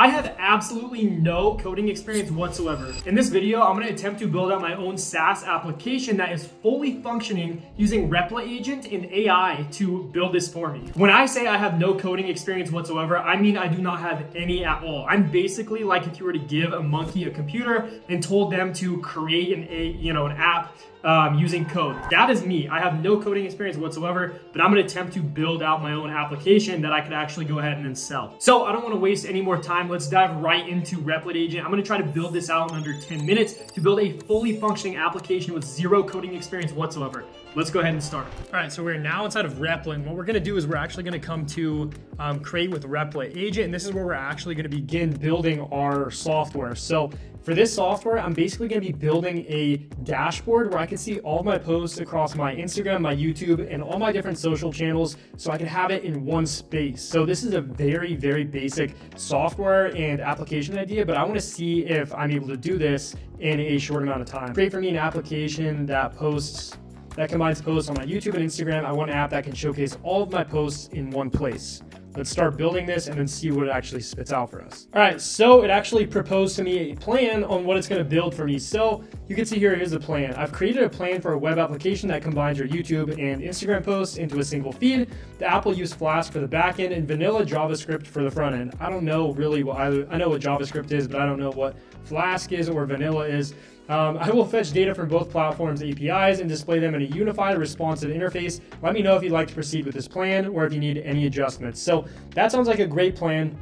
I have absolutely no coding experience whatsoever. In this video, I'm gonna attempt to build out my own SaaS application that is fully functioning using Replit Agent and AI to build this for me. When I say I have no coding experience whatsoever, I mean I do not have any at all. I'm basically like if you were to give a monkey a computer and told them to create an, a, you know, an app um, using code. That is me. I have no coding experience whatsoever, but I'm gonna attempt to build out my own application that I could actually go ahead and then sell. So I don't wanna waste any more time. Let's dive right into Replit Agent. I'm gonna try to build this out in under 10 minutes to build a fully functioning application with zero coding experience whatsoever. Let's go ahead and start. All right, so we're now inside of Replit. What we're gonna do is we're actually gonna come to um, create with Replit Agent, and this is where we're actually gonna begin building our software. So for this software, I'm basically gonna be building a dashboard where I can see all my posts across my Instagram, my YouTube, and all my different social channels so I can have it in one space. So this is a very, very basic software and application idea, but I wanna see if I'm able to do this in a short amount of time. Create for me an application that posts that combines posts on my YouTube and Instagram. I want an app that can showcase all of my posts in one place. Let's start building this and then see what it actually spits out for us. All right, so it actually proposed to me a plan on what it's gonna build for me. So you can see here, here's the plan. I've created a plan for a web application that combines your YouTube and Instagram posts into a single feed. The app will use Flask for the backend and vanilla JavaScript for the front end. I don't know really what, I, I know what JavaScript is, but I don't know what Flask is or vanilla is. Um, I will fetch data from both platforms' APIs and display them in a unified responsive interface. Let me know if you'd like to proceed with this plan or if you need any adjustments. So that sounds like a great plan.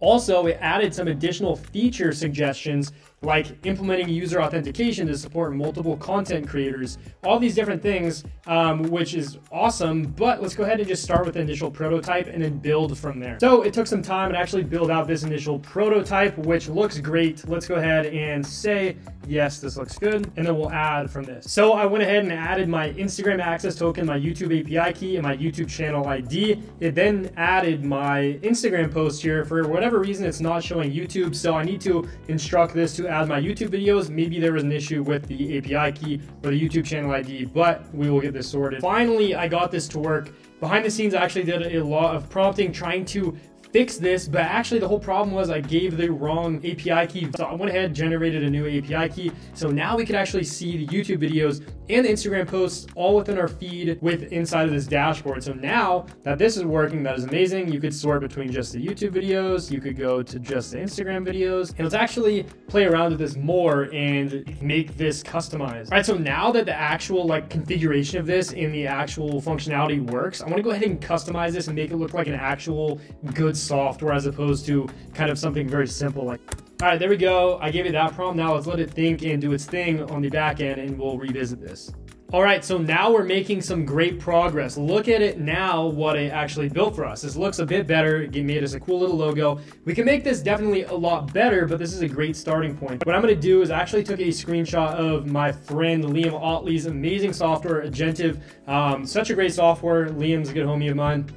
Also, it added some additional feature suggestions like implementing user authentication to support multiple content creators, all these different things, um, which is awesome. But let's go ahead and just start with the initial prototype and then build from there. So it took some time to actually build out this initial prototype, which looks great. Let's go ahead and say, yes, this looks good. And then we'll add from this. So I went ahead and added my Instagram access token, my YouTube API key, and my YouTube channel ID. It then added my Instagram post here. For whatever reason, it's not showing YouTube. So I need to instruct this to add my YouTube videos. Maybe there was an issue with the API key or the YouTube channel ID, but we will get this sorted. Finally, I got this to work. Behind the scenes, I actually did a lot of prompting, trying to fix this, but actually the whole problem was I gave the wrong API key. So I went ahead, generated a new API key. So now we can actually see the YouTube videos and the Instagram posts all within our feed with inside of this dashboard. So now that this is working, that is amazing. You could sort between just the YouTube videos, you could go to just the Instagram videos, and let's actually play around with this more and make this customized. All right, so now that the actual like configuration of this and the actual functionality works, I wanna go ahead and customize this and make it look like an actual good software as opposed to kind of something very simple like all right, there we go. I gave it that prompt. Now let's let it think and do its thing on the back end and we'll revisit this. All right, so now we're making some great progress. Look at it now, what it actually built for us. This looks a bit better. It made us a cool little logo. We can make this definitely a lot better, but this is a great starting point. What I'm gonna do is I actually took a screenshot of my friend Liam Ottley's amazing software, Agentive. Um, such a great software. Liam's a good homie of mine.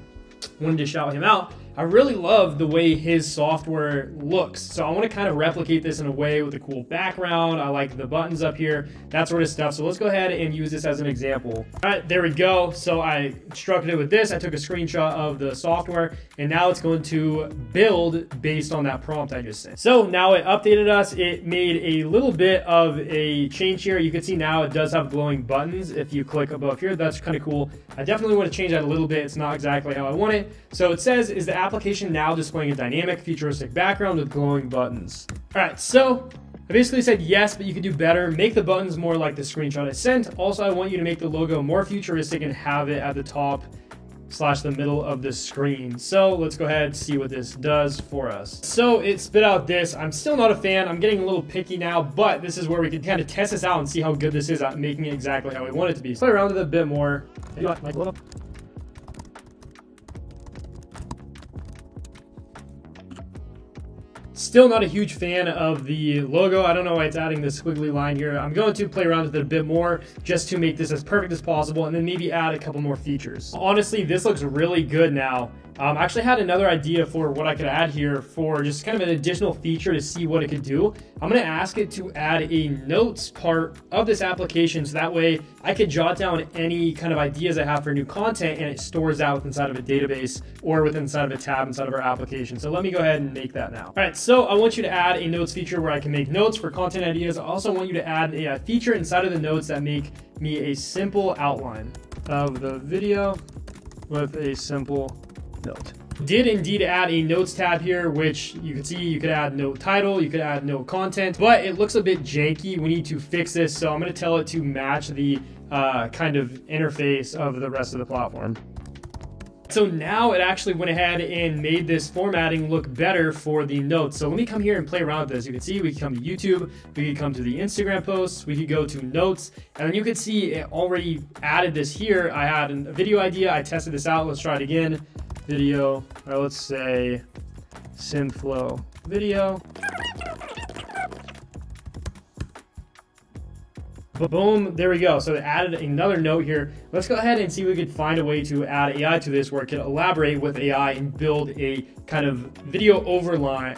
Wanted to shout him out. I really love the way his software looks. So I want to kind of replicate this in a way with a cool background. I like the buttons up here, that sort of stuff. So let's go ahead and use this as an example. All right, there we go. So I constructed it with this. I took a screenshot of the software and now it's going to build based on that prompt I just sent. So now it updated us. It made a little bit of a change here. You can see now it does have glowing buttons. If you click above here, that's kind of cool. I definitely want to change that a little bit. It's not exactly how I want it. So it says, is the application now displaying a dynamic futuristic background with glowing buttons. All right, so I basically said yes, but you could do better. Make the buttons more like the screenshot I sent. Also, I want you to make the logo more futuristic and have it at the top slash the middle of the screen. So let's go ahead and see what this does for us. So it spit out this. I'm still not a fan. I'm getting a little picky now, but this is where we can kind of test this out and see how good this is at making it exactly how we want it to be. Play around with it a bit more. Still not a huge fan of the logo. I don't know why it's adding this squiggly line here. I'm going to play around with it a bit more just to make this as perfect as possible and then maybe add a couple more features. Honestly, this looks really good now. Um, I actually had another idea for what I could add here for just kind of an additional feature to see what it could do. I'm gonna ask it to add a notes part of this application so that way I could jot down any kind of ideas I have for new content and it stores that inside of a database or with inside of a tab inside of our application. So let me go ahead and make that now. All right, so I want you to add a notes feature where I can make notes for content ideas. I also want you to add a feature inside of the notes that make me a simple outline of the video with a simple note. Did indeed add a notes tab here, which you can see you could add no title, you could add no content, but it looks a bit janky. We need to fix this. So I'm gonna tell it to match the uh, kind of interface of the rest of the platform. So now it actually went ahead and made this formatting look better for the notes. So let me come here and play around with this. You can see we can come to YouTube, we can come to the Instagram posts, we could go to notes, and then you can see it already added this here. I had a video idea, I tested this out. Let's try it again video, or let's say Synthflow video. Boom, there we go. So it added another note here. Let's go ahead and see if we could find a way to add AI to this where it can elaborate with AI and build a kind of video overlay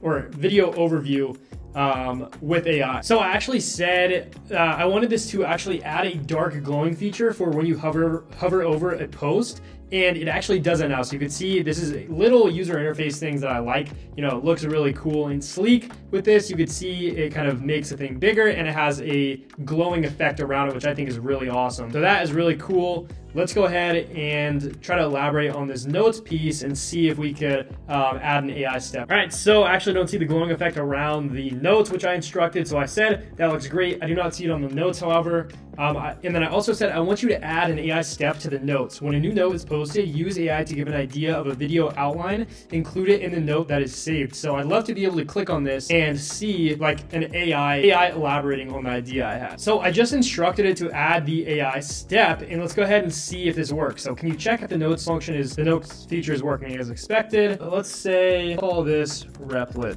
or video overview um, with AI. So I actually said uh, I wanted this to actually add a dark glowing feature for when you hover hover over a post and it actually does that now. So you can see this is little user interface things that I like. You know, it looks really cool and sleek. With this, you could see it kind of makes the thing bigger and it has a glowing effect around it, which I think is really awesome. So that is really cool. Let's go ahead and try to elaborate on this notes piece and see if we could um, add an AI step. All right, so I actually don't see the glowing effect around the notes, which I instructed. So I said, that looks great. I do not see it on the notes, however. Um, I, and then I also said, I want you to add an AI step to the notes. When a new note is posted, use AI to give an idea of a video outline, include it in the note that is saved. So I'd love to be able to click on this and see like an AI, AI elaborating on the idea I had. So I just instructed it to add the AI step and let's go ahead and see if this works. So can you check if the notes function is, the notes feature is working as expected? Let's say, call this Replit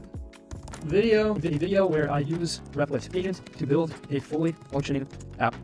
video, video where I use Replit agent to build a fully functioning app.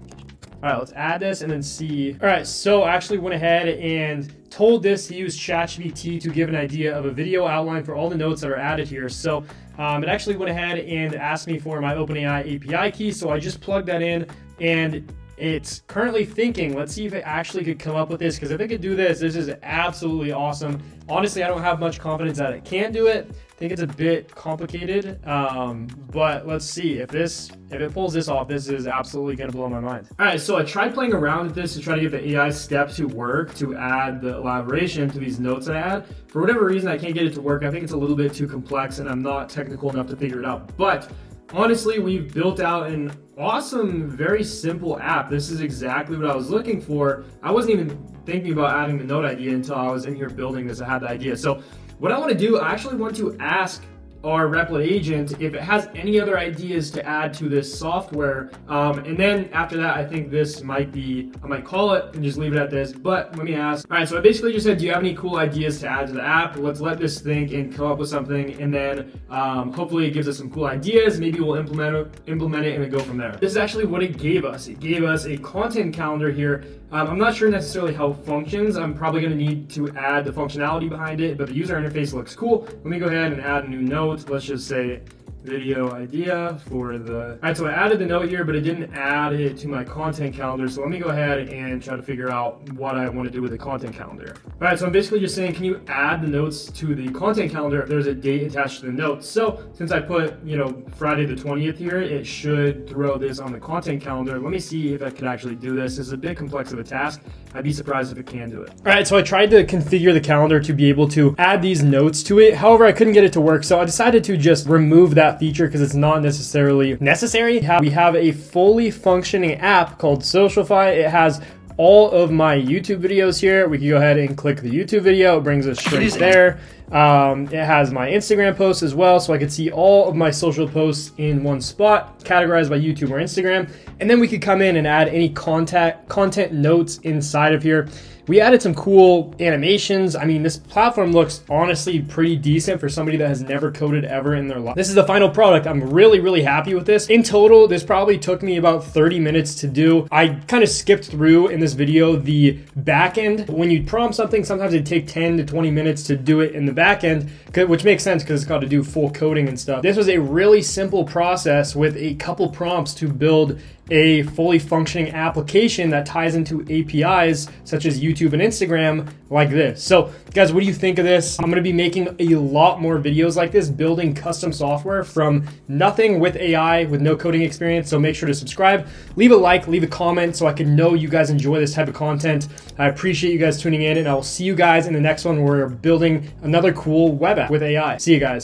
All right, let's add this and then see. All right, so I actually went ahead and told this to use ChatGPT to give an idea of a video outline for all the notes that are added here. So um, it actually went ahead and asked me for my OpenAI API key. So I just plugged that in and it's currently thinking, let's see if it actually could come up with this, because if it could do this, this is absolutely awesome. Honestly, I don't have much confidence that it can do it. I think it's a bit complicated, um, but let's see. If this, if it pulls this off, this is absolutely gonna blow my mind. All right, so I tried playing around with this to try to get the AI step to work to add the elaboration to these notes I had. For whatever reason, I can't get it to work. I think it's a little bit too complex and I'm not technical enough to figure it out. But honestly, we've built out an awesome, very simple app. This is exactly what I was looking for. I wasn't even thinking about adding the note idea until I was in here building this. I had the idea. So what I want to do, I actually want to ask our Replit agent if it has any other ideas to add to this software. Um, and then after that, I think this might be, I might call it and just leave it at this. But let me ask. All right, so I basically just said, do you have any cool ideas to add to the app? Let's let this think and come up with something. And then um, hopefully it gives us some cool ideas. Maybe we'll implement it, implement it and then go from there. This is actually what it gave us. It gave us a content calendar here. Um, I'm not sure necessarily how it functions. I'm probably gonna need to add the functionality behind it, but the user interface looks cool. Let me go ahead and add a new note. Let's just say video idea for the, all right, so I added the note here, but it didn't add it to my content calendar. So let me go ahead and try to figure out what I want to do with the content calendar. All right, so I'm basically just saying, can you add the notes to the content calendar if there's a date attached to the notes? So since I put, you know, Friday the 20th here, it should throw this on the content calendar. Let me see if I could actually do this. It's a bit complex of a task. I'd be surprised if it can do it. All right, so I tried to configure the calendar to be able to add these notes to it. However, I couldn't get it to work. So I decided to just remove that feature because it's not necessarily necessary. We have a fully functioning app called Socialfy. It has all of my YouTube videos here. We can go ahead and click the YouTube video. It brings us straight there. Um, it has my Instagram posts as well, so I could see all of my social posts in one spot, categorized by YouTube or Instagram. And then we could come in and add any contact content notes inside of here. We added some cool animations. I mean, this platform looks honestly pretty decent for somebody that has never coded ever in their life. This is the final product. I'm really, really happy with this. In total, this probably took me about 30 minutes to do. I kind of skipped through in this video the back end. When you prompt something, sometimes it take 10 to 20 minutes to do it in the back end, which makes sense because it's got to do full coding and stuff. This was a really simple process with a couple prompts to build a fully functioning application that ties into APIs such as YouTube and Instagram like this. So guys, what do you think of this? I'm gonna be making a lot more videos like this, building custom software from nothing with AI, with no coding experience. So make sure to subscribe, leave a like, leave a comment so I can know you guys enjoy this type of content. I appreciate you guys tuning in and I will see you guys in the next one where we're building another cool web app with AI. See you guys.